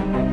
অতি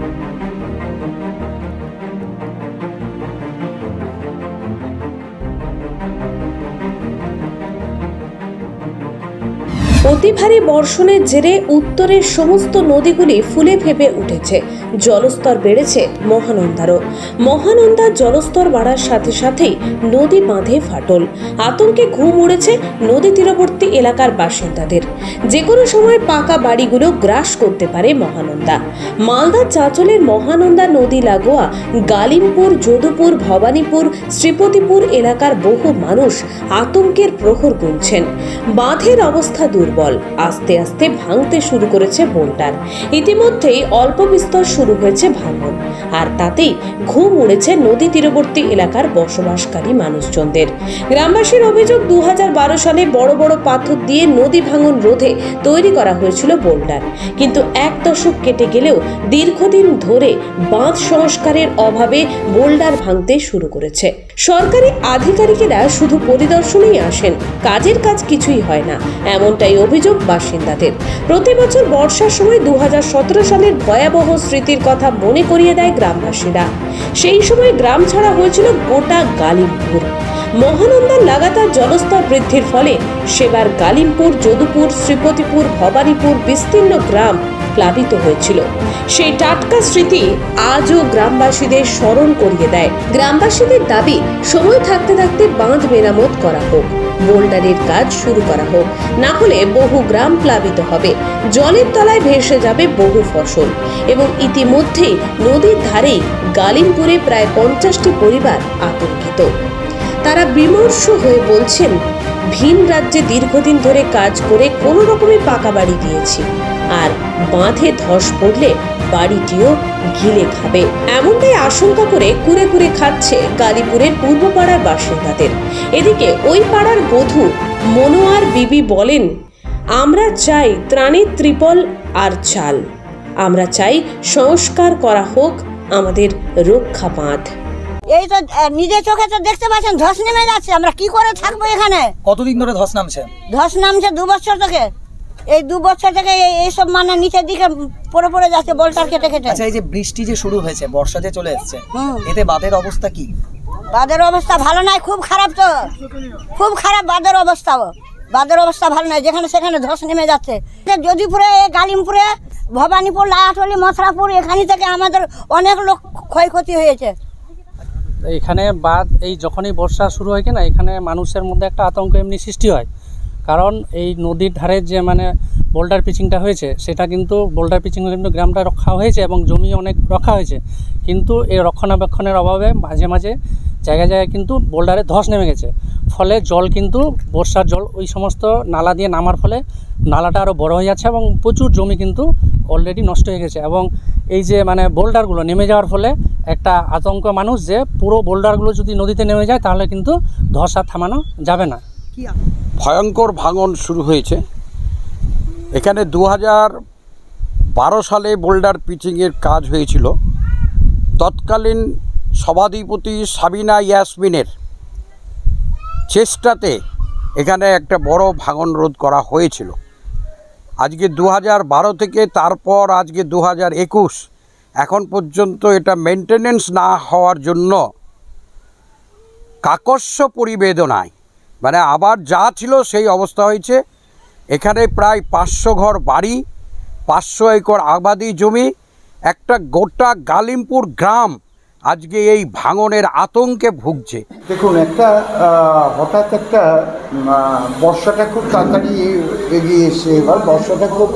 ভারী বর্ষণের জেরে উত্তরের সমস্ত নদীগুলি ফুলে ফেপে উঠেছে। জলস্তর বেড়েছে মহানন্দারও। মহানন্দার জলস্তর বাড়ার সাথে সাথেই নদী বাঁধে ফাটল। আতঙ্কে ঘুম উড়েছে নদী তীরবর্তী এলাকার বাসিন্দাদের। যে কোনো সময় পাকা বাড়িগুলো গ্রাস করতে পারে মহানন্দা। মালদার চাঁচলের মহানন্দা নদী লাগোয়া গালিমপুর, যদুপুর, ভবানীপুর, শ্রীপতিপুর এলাকার বহু মানুষ আতঙ্কের প্রহর গুনছেন। বাঁধের অবস্থা দুর্বল। আস্তে আস্তে ভাঙতে শুরু করেছে বোল্টার ইতিমধ্যেই অল্প বিস্তর শুরু হয়েছে ভাঙন। আর তাতেই ঘুম উড়েছে নদী তীরবর্তী এলাকার বসবাসকারী মানুষজনদের। গ্রামবাসীর অভিযোগ, দুহাজার বারো সালে বড় বড় পাথর দিয়ে নদী ভাঙন রোধে তৈরি করা হয়েছিল বোল্ডার। কিন্তু এক দশক কেটে গেলেও দীর্ঘদিন ধরে বাঁধ সংস্কারের অভাবে বোল্ডার ভাঙতে শুরু করেছে। সরকারি আধিকারিকেরা শুধু পরিদর্শনেই আসেন, কাজের কাজ কিছুই হয় না। এমনটাই অভিযোগ বাসিন্দাদের। প্রতি বছর বর্ষার সময় দুহাজার সতেরো সালের ভয়াবহ স্মৃতির কথা মনে করিয়ে দেয় গ্রামবাসীরা। সেই সময় গ্রাম ছাড়া হয়েছিল গোটা গালিমপুর। মহানন্দার লাগাতার জলস্তর বৃদ্ধির ফলে সেবার গালিমপুর, যদুপুর, শ্রীপতিপুর, ভবানীপুর বিস্তীর্ণ গ্রাম প্লাবিত হয়েছিল। সেই টাটকা স্মৃতি আজও গ্রামবাসীদের স্মরণ করিয়ে দেয়। গ্রামবাসীদের দাবি, সময় থাকতে থাকতে বাঁধ মেরামত করা হোক। বোল্ডারের কাজ শুরু করা হোক। না হলে বহু গ্রাম প্লাবিত হবে। জলের তলায় ভেসে যাবে বহু ফসল। এবং ইতিমধ্যেই নদীর ধারেই গালিমপুরে প্রায় পঞ্চাশটি পরিবার আতঙ্কিত। তারা বিমর্ষ হয়ে বলছেন, ভিন রাজ্যে দীর্ঘদিন ধরে কাজ করে কোনো রকমে পাকা বাড়ি দিয়েছি। আর বাঁধে ধস পড়লে বাড়িটিও গিলে খাবে। এমনটাই আশঙ্কা করে কুরে কুরে খাচ্ছে কালীপুরের পূর্বপাড়ার বাসিন্দাদের। এদিকে ওই পাড়ার বধূ মনোয়ার বিবি বলেন আমরা চাই ত্রাণের ত্রিপল আর চাল। আমরা চাই সংস্কার করা হোক আমাদের রক্ষা বাঁধ এই তো নিজের চোখে তো দেখতে পাচ্ছেন ধস নেমে যাচ্ছে। আমরা কি করে থাকব এখানে? কতদিন ধরে ধস নামছে? ধস নামছে দু বছর থেকে। এই দু বছর থেকে এই- এইসব মানে নিচের দিকে পড়ে পড়ে যাচ্ছে বলটার কেটে কেটে আচ্ছা এই যে বৃষ্টি যে শুরু হয়েছে বর্ষা যে চলে এসছে এতে বাঁধের অবস্থা কি? বাদের অবস্থা ভালো নাই খুব খারাপ তো। খুব খারাপ বাদের অবস্থা। বাদের অবস্থা ভালো নাই যেখানে সেখানে ধস নেমে যাচ্ছে। যদিপুরে গালিমপুরে ভবানীপুর লায়াটলি মথুরাপুর এখানে থেকে আমাদের অনেক লোক ক্ষয়ক্ষতি হয়েছে। এখানে বাদ এই যখনই বর্ষা শুরু হয় কিনা এখানে মানুষের মধ্যে একটা আতঙ্ক এমনি সৃষ্টি হয়। কারণ এই নদীর ধারে যে মানে বোল্ডার পিচিংটা হয়েছে, সেটা কিন্তু বোল্ডার পিচিং কিন্তু গ্রামটা রক্ষা হয়েছে এবং জমি অনেক রক্ষা হয়েছে। কিন্তু এই রক্ষণাবেক্ষণের অভাবে মাঝে মাঝে জায়গায় জায়গায় কিন্তু বোল্ডারে ধস নেমে গেছে। ফলে জল কিন্তু, বর্ষার জল ওই সমস্ত নালা দিয়ে নামার ফলে নালাটা আরও বড় হয়ে যাচ্ছে এবং প্রচুর জমি কিন্তু অলরেডি নষ্ট হয়ে গেছে এবং এই যে মানে বোল্ডারগুলো নেমে যাওয়ার ফলে একটা আতঙ্ক মানুষ যে পুরো বোল্ডারগুলো যদি নদীতে নেমে যায়, তাহলে কিন্তু ধসা থামানো যাবে না। ভয়ঙ্কর ভাঙন শুরু হয়েছে। এখানে দু বারো সালে বোল্ডার পিচিংয়ের কাজ হয়েছিল। তৎকালীন সভাধিপতি সাবিনা ইয়াসমিনের চেষ্টাতে এখানে একটা বড় ভাঙন রোধ করা হয়েছিল। আজকে দু হাজার বারো থেকে তারপর আজকে দু একুশ, এখন পর্যন্ত এটা মেনটেনেন্স না হওয়ার জন্য কাকস্য পরিবেদনায় মানে আবার যা ছিল সেই অবস্থা হয়েছে। এখানে প্রায় পাঁচশো ঘর বাড়ি, পাঁচশো একর আবাদি জমি, একটা গোটা গালিমপুর গ্রাম আজকে এই ভাঙনের আতঙ্কে ভুগছে। দেখুন, একটা হঠাৎ একটা বর্ষাটা খুব তাড়াতাড়ি এগিয়ে এসছে এবার। বর্ষাটা খুব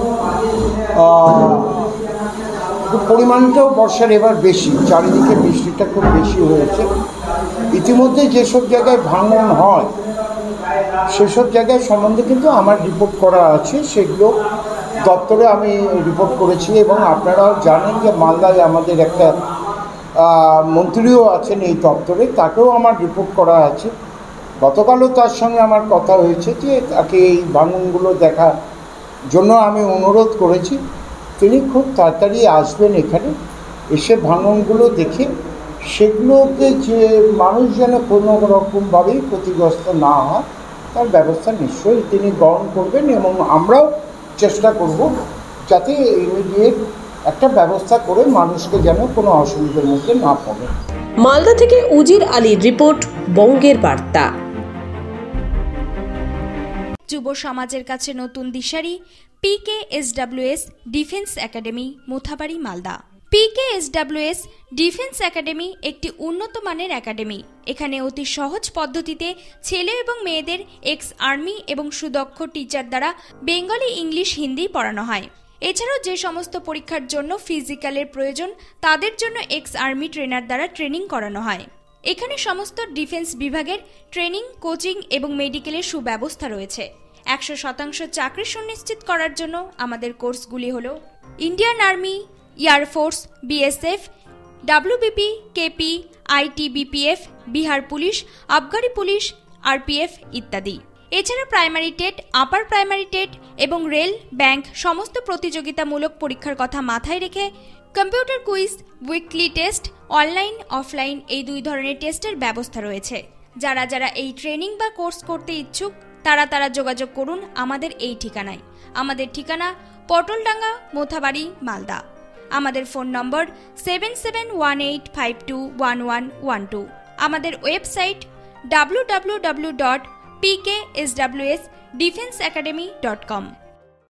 পরিমাণটাও বর্ষার এবার বেশি। চারিদিকে বৃষ্টিটা খুব বেশি হয়েছে। ইতিমধ্যে যেসব জায়গায় ভাঙন হয় সেসব জায়গায় সম্বন্ধে কিন্তু আমার রিপোর্ট করা আছে, সেগুলো দপ্তরে আমি রিপোর্ট করেছি এবং আপনারাও জানেন যে মালদায় আমাদের একটা মন্ত্রীও আছেন এই দপ্তরে, তাকেও আমার রিপোর্ট করা আছে। গতকালও তার সঙ্গে আমার কথা হয়েছে যে তাকে এই ভাঙনগুলো দেখার জন্য আমি অনুরোধ করেছি। তিনি খুব তাড়াতাড়ি আসবেন এখানে, এসে ভাঙনগুলো দেখে সেগুলোকে যে মানুষ যেন কোনো রকমভাবেই ক্ষতিগ্রস্ত না হয় তার ব্যবস্থা নিশ্চয়ই তিনি গ্রহণ করবেন এবং আমরাও চেষ্টা করব যাতে ইমিডিয়েট একটা ব্যবস্থা করে মানুষকে যেন কোনো অসুবিধার মধ্যে না পড়ে। মালদা থেকে উজির আলীর রিপোর্ট বঙ্গের বার্তা। যুব সমাজের কাছে নতুন দিশারি PK SWS defence academy Mothabari Malda. PK SWS defence academy একটি উন্নত মানের একাডেমি এখানে অতি সহজ পদ্ধতিতে ছেলে এবং মেয়েদের এক্স আর্মি এবং সুদক্ষ টিচার দ্বারা বেঙ্গলি ইংলিশ হিন্দি পড়ানো হয়। এছাড়াও যে সমস্ত পরীক্ষার জন্য ফিজিক্যালের প্রয়োজন, তাদের জন্য এক্স আর্মি ট্রেনার দ্বারা ট্রেনিং করানো হয়। এখানে সমস্ত ডিফেন্স বিভাগের ট্রেনিং কোচিং এবং মেডিকেলের সুব্যবস্থা রয়েছে। একশো শতাংশ চাকরি সুনিশ্চিত করার জন্য আমাদের কোর্সগুলি হল Indian army air force BSF WBP KP ITBPF Bihar police আবগারি পুলিশ আরপিএফ ইত্যাদি। এছাড়া primary TET upper primary TET এবং রেল ব্যাংক সমস্ত প্রতিযোগিতামূলক পরীক্ষার কথা মাথায় রেখে computer quiz weekly test online offline এই দুই ধরনের টেস্টের ব্যবস্থা রয়েছে। যারা যারা এই ট্রেনিং বা কোর্স করতে ইচ্ছুক, তারা তারা যোগাযোগ করুন আমাদের এই ঠিকানায়। আমাদের ঠিকানা পটলডাঙ্গা, মোথাবাড়ি, মালদা। আমাদের phone number seven seven one eight five two one one one two আমাদের website W W W dot PK S W S defence academy dot com